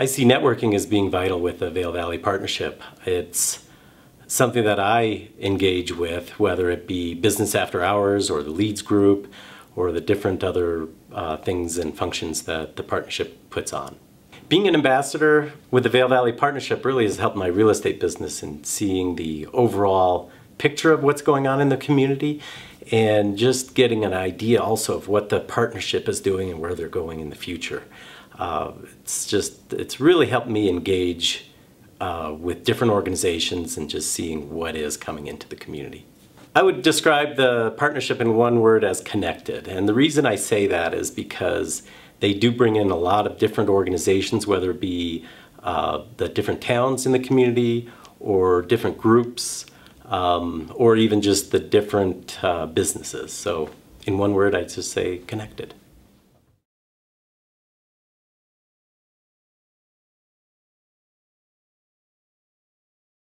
I see networking as being vital with the Vail Valley Partnership. It's something that I engage with, whether it be business after hours or the leads group or the different other uh, things and functions that the partnership puts on. Being an ambassador with the Vail Valley Partnership really has helped my real estate business in seeing the overall picture of what's going on in the community and just getting an idea also of what the partnership is doing and where they're going in the future. Uh, it's just, it's really helped me engage uh, with different organizations and just seeing what is coming into the community. I would describe the partnership in one word as connected. And the reason I say that is because they do bring in a lot of different organizations, whether it be uh, the different towns in the community or different groups um, or even just the different uh, businesses. So in one word, I'd just say connected.